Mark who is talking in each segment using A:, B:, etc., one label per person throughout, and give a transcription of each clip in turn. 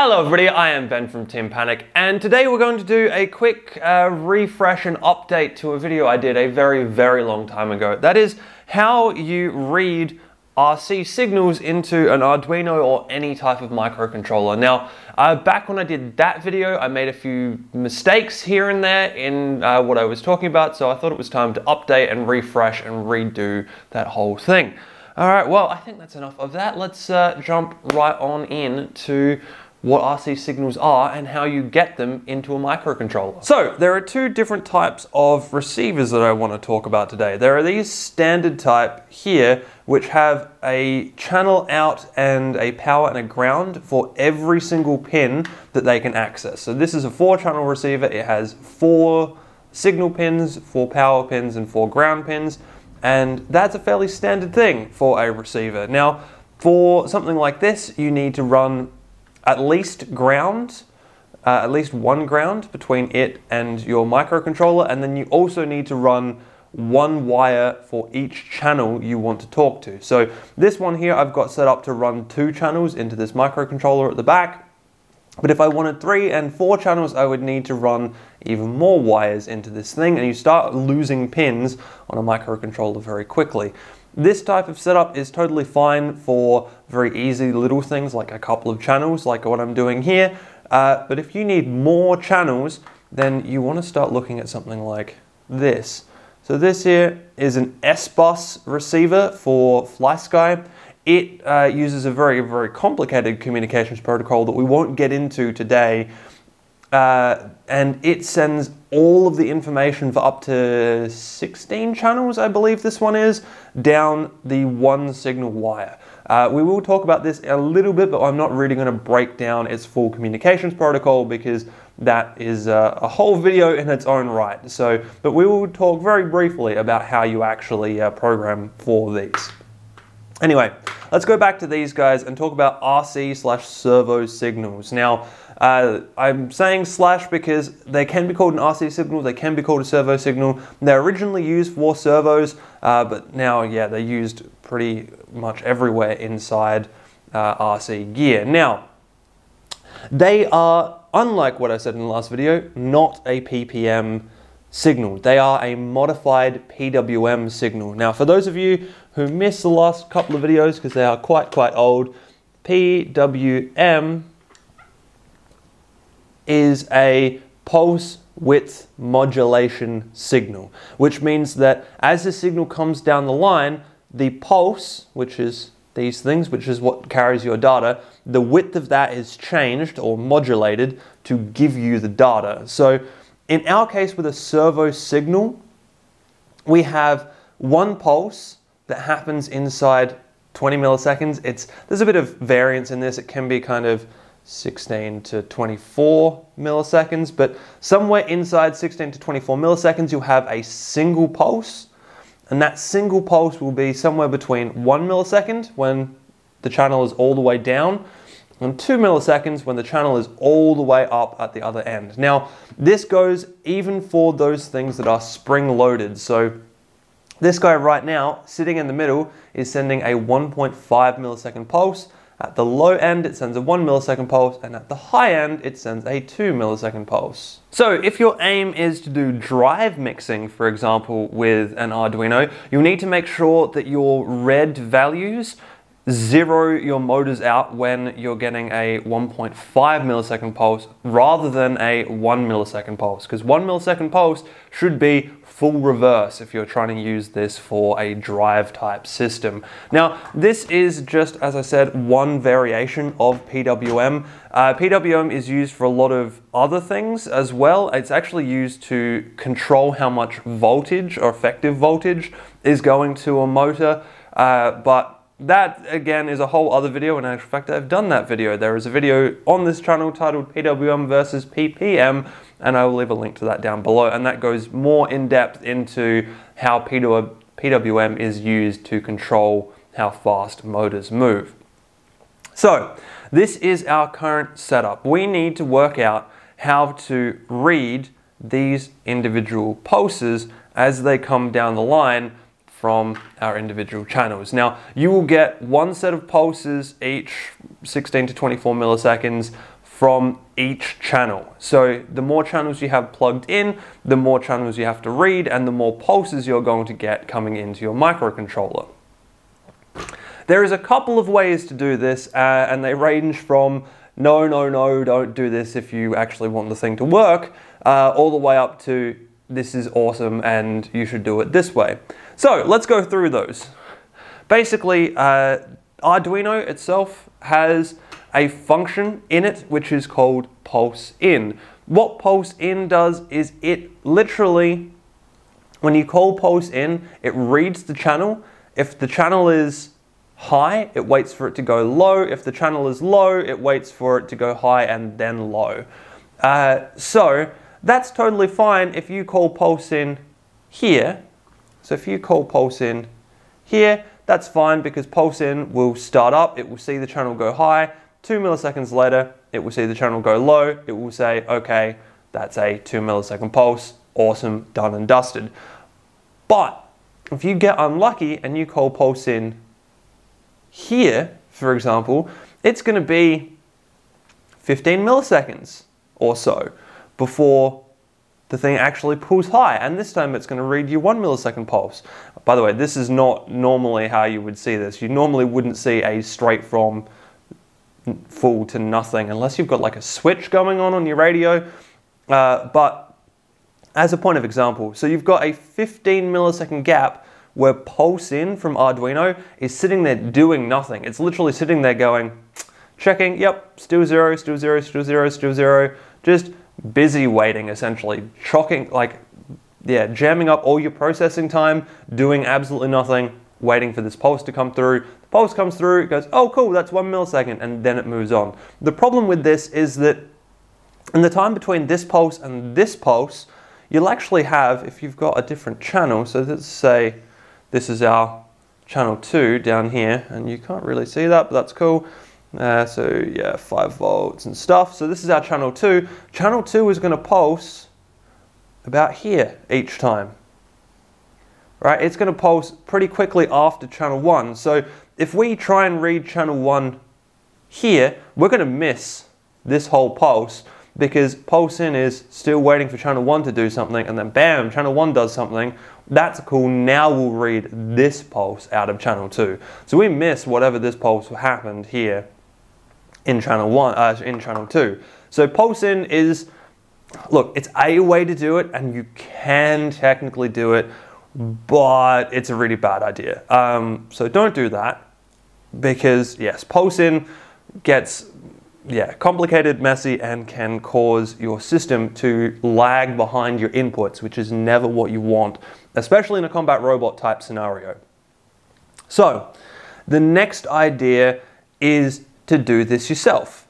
A: Hello everybody, I am Ben from Team Panic and today we're going to do a quick uh, refresh and update to a video I did a very very long time ago. That is how you read RC signals into an Arduino or any type of microcontroller. Now uh, back when I did that video I made a few mistakes here and there in uh, what I was talking about so I thought it was time to update and refresh and redo that whole thing. Alright, well I think that's enough of that. Let's uh, jump right on in to what RC signals are and how you get them into a microcontroller. So there are two different types of receivers that I want to talk about today. There are these standard type here which have a channel out and a power and a ground for every single pin that they can access. So this is a four channel receiver. It has four signal pins, four power pins and four ground pins and that's a fairly standard thing for a receiver. Now for something like this you need to run at least ground, uh, at least one ground between it and your microcontroller, and then you also need to run one wire for each channel you want to talk to. So this one here I've got set up to run two channels into this microcontroller at the back. But if I wanted three and four channels, I would need to run even more wires into this thing and you start losing pins on a microcontroller very quickly. This type of setup is totally fine for very easy little things like a couple of channels like what I'm doing here. Uh, but if you need more channels, then you want to start looking at something like this. So this here is an S-Bus receiver for FlySky. It uh, uses a very, very complicated communications protocol that we won't get into today. Uh, and it sends all of the information for up to 16 channels, I believe this one is, down the one signal wire. Uh, we will talk about this a little bit, but I'm not really going to break down its full communications protocol because that is uh, a whole video in its own right. So, but we will talk very briefly about how you actually uh, program for these. Anyway, let's go back to these guys and talk about RC slash servo signals. Now, uh, I'm saying slash because they can be called an RC signal, they can be called a servo signal. They're originally used for servos, uh, but now, yeah, they're used pretty much everywhere inside uh, RC gear. Now, they are, unlike what I said in the last video, not a PPM signal. They are a modified PWM signal. Now, for those of you who missed the last couple of videos because they are quite, quite old, PWM is a pulse width modulation signal, which means that as the signal comes down the line, the pulse, which is these things, which is what carries your data, the width of that is changed or modulated to give you the data. So in our case with a servo signal, we have one pulse that happens inside 20 milliseconds. It's, there's a bit of variance in this. It can be kind of 16 to 24 milliseconds, but somewhere inside 16 to 24 milliseconds, you'll have a single pulse, and that single pulse will be somewhere between one millisecond when the channel is all the way down, and two milliseconds when the channel is all the way up at the other end. Now, this goes even for those things that are spring loaded. So this guy right now, sitting in the middle, is sending a 1.5 millisecond pulse, at the low end, it sends a 1 millisecond pulse, and at the high end, it sends a 2 millisecond pulse. So if your aim is to do drive mixing, for example, with an Arduino, you'll need to make sure that your read values zero your motors out when you're getting a 1.5 millisecond pulse rather than a 1 millisecond pulse because 1 millisecond pulse should be full reverse if you're trying to use this for a drive type system. Now, this is just, as I said, one variation of PWM. Uh, PWM is used for a lot of other things as well. It's actually used to control how much voltage or effective voltage is going to a motor, uh, but that again is a whole other video and in actual fact I've done that video. There is a video on this channel titled PWM versus PPM and I will leave a link to that down below and that goes more in depth into how PWM is used to control how fast motors move. So this is our current setup. We need to work out how to read these individual pulses as they come down the line from our individual channels. Now, you will get one set of pulses each 16 to 24 milliseconds from each channel. So the more channels you have plugged in, the more channels you have to read and the more pulses you're going to get coming into your microcontroller. There is a couple of ways to do this uh, and they range from no, no, no, don't do this if you actually want the thing to work, uh, all the way up to this is awesome and you should do it this way. So let's go through those. Basically, uh, Arduino itself has a function in it which is called pulse in. What pulse in does is it literally, when you call pulse in, it reads the channel. If the channel is high, it waits for it to go low. If the channel is low, it waits for it to go high and then low. Uh, so that's totally fine if you call pulse in here. So if you call pulse in here, that's fine because pulse in will start up, it will see the channel go high, Two milliseconds later, it will see the channel go low. It will say, okay, that's a two millisecond pulse. Awesome, done and dusted. But if you get unlucky and you call pulse in here, for example, it's going to be 15 milliseconds or so before the thing actually pulls high. And this time it's going to read you one millisecond pulse. By the way, this is not normally how you would see this. You normally wouldn't see a straight from full to nothing unless you've got like a switch going on on your radio. Uh, but as a point of example, so you've got a 15 millisecond gap where pulse in from Arduino is sitting there doing nothing. It's literally sitting there going, checking, yep, still zero, still zero, still zero, still zero, just busy waiting essentially, chocking, like, yeah, jamming up all your processing time, doing absolutely nothing, waiting for this pulse to come through. The pulse comes through, it goes, oh cool, that's one millisecond, and then it moves on. The problem with this is that in the time between this pulse and this pulse, you'll actually have, if you've got a different channel, so let's say this is our channel 2 down here, and you can't really see that, but that's cool. Uh, so yeah, 5 volts and stuff. So this is our channel 2. Channel 2 is going to pulse about here each time right? It's going to pulse pretty quickly after channel 1. So if we try and read channel 1 here, we're going to miss this whole pulse because pulse in is still waiting for channel 1 to do something and then bam, channel 1 does something. That's cool. Now we'll read this pulse out of channel 2. So we miss whatever this pulse happened here in channel 1 uh, in channel 2. So pulse in is look, it's a way to do it and you can technically do it but it's a really bad idea. Um, so don't do that because yes, pulse in gets yeah complicated, messy, and can cause your system to lag behind your inputs, which is never what you want, especially in a combat robot type scenario. So the next idea is to do this yourself.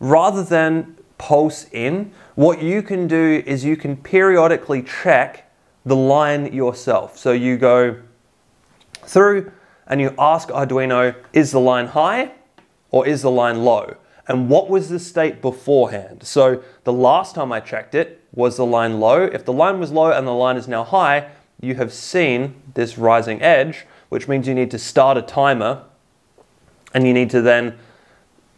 A: Rather than pulse in, what you can do is you can periodically check the line yourself. So you go through and you ask Arduino, is the line high or is the line low? And what was the state beforehand? So the last time I checked it, was the line low? If the line was low and the line is now high, you have seen this rising edge, which means you need to start a timer and you need to then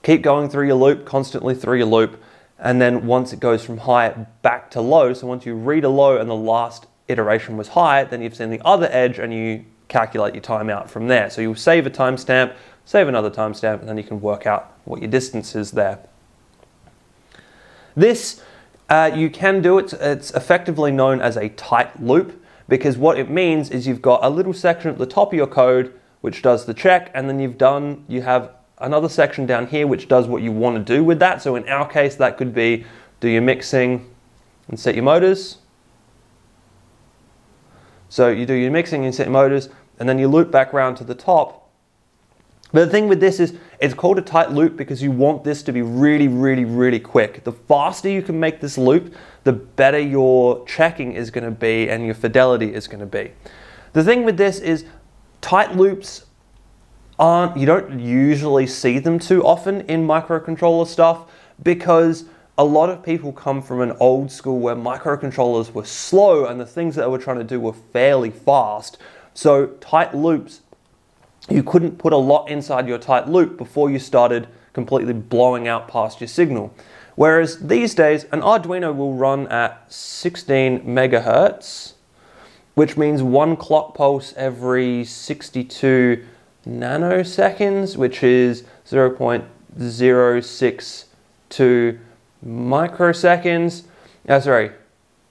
A: keep going through your loop, constantly through your loop, and then once it goes from high back to low, so once you read a low and the last iteration was high, then you've seen the other edge and you calculate your time out from there. So you'll save a timestamp, save another timestamp, and then you can work out what your distance is there. This, uh, you can do it, it's effectively known as a tight loop because what it means is you've got a little section at the top of your code which does the check and then you've done, you have another section down here which does what you want to do with that. So in our case, that could be do your mixing and set your motors, so you do your mixing and set your motors, and then you loop back around to the top. But the thing with this is it's called a tight loop because you want this to be really, really, really quick. The faster you can make this loop, the better your checking is going to be and your fidelity is going to be. The thing with this is tight loops aren't, you don't usually see them too often in microcontroller stuff because a lot of people come from an old school where microcontrollers were slow and the things that they were trying to do were fairly fast. So tight loops, you couldn't put a lot inside your tight loop before you started completely blowing out past your signal. Whereas these days, an Arduino will run at 16 megahertz, which means one clock pulse every 62 nanoseconds, which is 0.062 microseconds. Uh, sorry,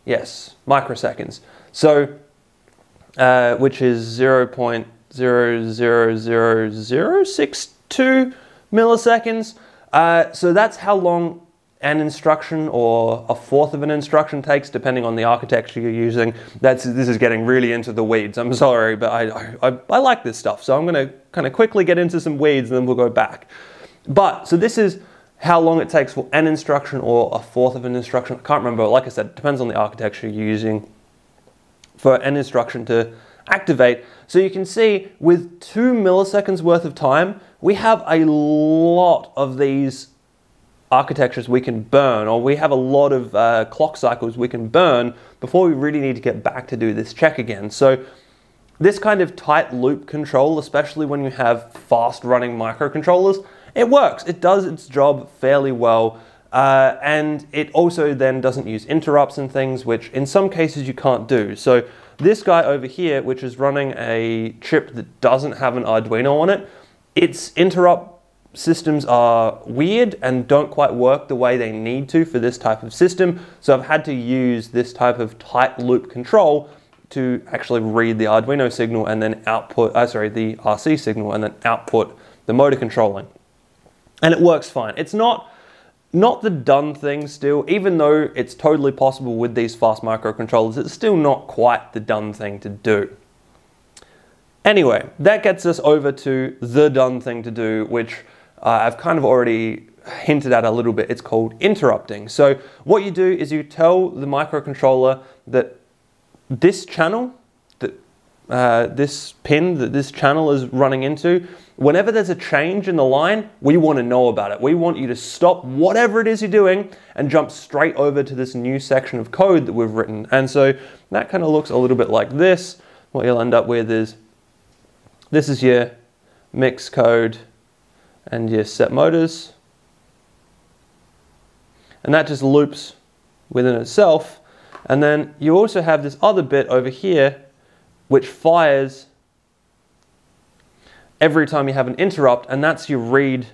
A: yes, microseconds. So, uh, which is 0.000062 milliseconds. Uh, so that's how long an instruction or a fourth of an instruction takes, depending on the architecture you're using. That's this is getting really into the weeds. I'm sorry, but I I, I like this stuff, so I'm going to kind of quickly get into some weeds, and then we'll go back. But so this is how long it takes for an instruction or a fourth of an instruction. I can't remember. Like I said, it depends on the architecture you're using for an instruction to activate. So you can see with two milliseconds worth of time, we have a lot of these architectures we can burn, or we have a lot of uh, clock cycles we can burn before we really need to get back to do this check again. So this kind of tight loop control, especially when you have fast running microcontrollers, it works. It does its job fairly well. Uh, and it also then doesn't use interrupts and things, which in some cases you can't do. So this guy over here, which is running a chip that doesn't have an Arduino on it, its interrupt systems are weird and don't quite work the way they need to for this type of system. So I've had to use this type of tight loop control to actually read the Arduino signal and then output, uh, sorry, the RC signal and then output the motor controlling. And it works fine. It's not not the done thing still, even though it's totally possible with these fast microcontrollers, it's still not quite the done thing to do. Anyway, that gets us over to the done thing to do, which uh, I've kind of already hinted at a little bit. It's called interrupting. So what you do is you tell the microcontroller that this channel, that uh, this pin that this channel is running into, whenever there's a change in the line, we want to know about it. We want you to stop whatever it is you're doing and jump straight over to this new section of code that we've written. And so that kind of looks a little bit like this. What you'll end up with is this is your mix code and your set motors. And that just loops within itself. And then you also have this other bit over here which fires every time you have an interrupt, and that's your read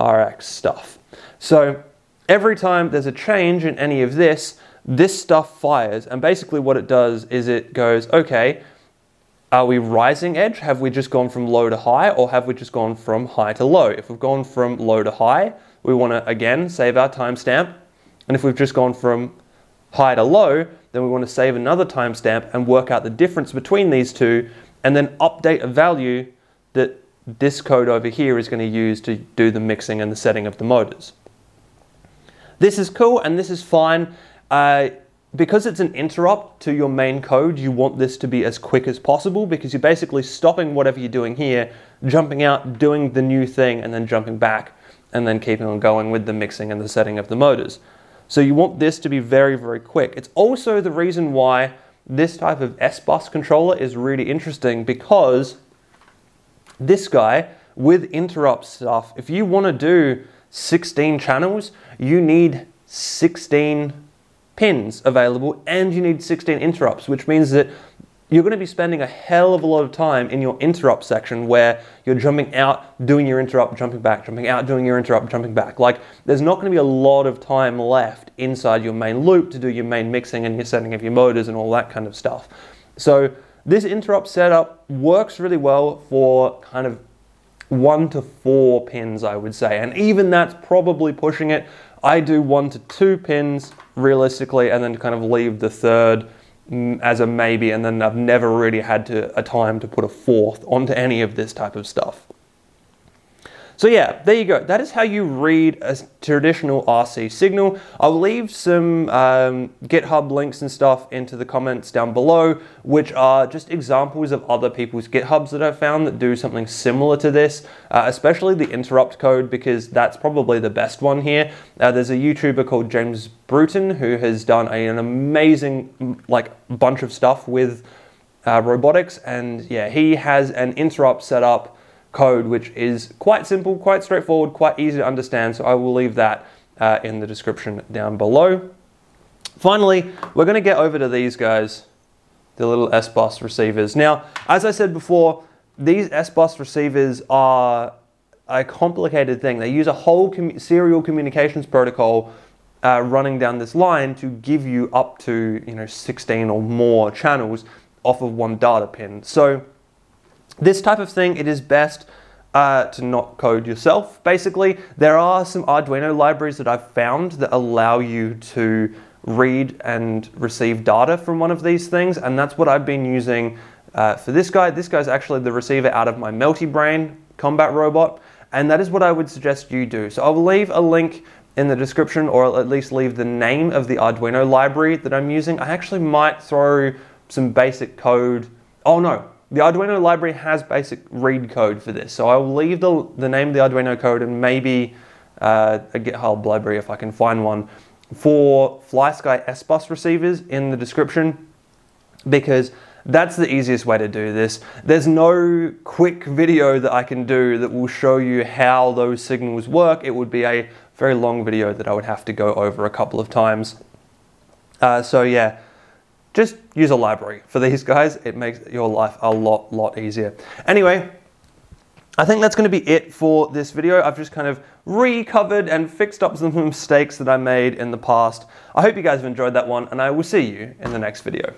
A: RX stuff. So every time there's a change in any of this, this stuff fires, and basically what it does is it goes, okay, are we rising edge? Have we just gone from low to high or have we just gone from high to low? If we've gone from low to high, we want to again save our timestamp. And if we've just gone from high to low, then we want to save another timestamp and work out the difference between these two and then update a value that this code over here is going to use to do the mixing and the setting of the motors. This is cool and this is fine. Uh, because it's an interrupt to your main code, you want this to be as quick as possible because you're basically stopping whatever you're doing here, jumping out, doing the new thing, and then jumping back, and then keeping on going with the mixing and the setting of the motors. So you want this to be very, very quick. It's also the reason why this type of S-Bus controller is really interesting because this guy with interrupt stuff, if you want to do 16 channels, you need 16 pins available and you need 16 interrupts, which means that you're going to be spending a hell of a lot of time in your interrupt section where you're jumping out, doing your interrupt, jumping back, jumping out, doing your interrupt, jumping back. Like, there's not going to be a lot of time left inside your main loop to do your main mixing and your setting of your motors and all that kind of stuff. So, this interrupt setup works really well for kind of one to four pins, I would say. And even that's probably pushing it. I do one to two pins realistically, and then kind of leave the third as a maybe, and then I've never really had to, a time to put a fourth onto any of this type of stuff. So yeah, there you go. That is how you read a traditional RC signal. I'll leave some um, GitHub links and stuff into the comments down below, which are just examples of other people's GitHubs that I've found that do something similar to this, uh, especially the interrupt code, because that's probably the best one here. Uh, there's a YouTuber called James Bruton who has done a, an amazing like bunch of stuff with uh, robotics, and yeah, he has an interrupt set up code, which is quite simple, quite straightforward, quite easy to understand. So I will leave that uh, in the description down below. Finally, we're going to get over to these guys, the little S-Bus receivers. Now, as I said before, these S-Bus receivers are a complicated thing. They use a whole com serial communications protocol uh, running down this line to give you up to you know 16 or more channels off of one data pin. So this type of thing, it is best uh, to not code yourself. Basically, there are some Arduino libraries that I've found that allow you to read and receive data from one of these things, and that's what I've been using uh, for this guy. This guy's actually the receiver out of my Melty Brain combat robot, and that is what I would suggest you do. So I'll leave a link in the description, or I'll at least leave the name of the Arduino library that I'm using. I actually might throw some basic code. Oh no, the Arduino library has basic read code for this. So I'll leave the, the name of the Arduino code and maybe uh, a GitHub library if I can find one for FlySky S-Bus receivers in the description because that's the easiest way to do this. There's no quick video that I can do that will show you how those signals work. It would be a very long video that I would have to go over a couple of times. Uh, so yeah, just use a library for these guys. It makes your life a lot, lot easier. Anyway, I think that's going to be it for this video. I've just kind of recovered and fixed up some mistakes that I made in the past. I hope you guys have enjoyed that one and I will see you in the next video.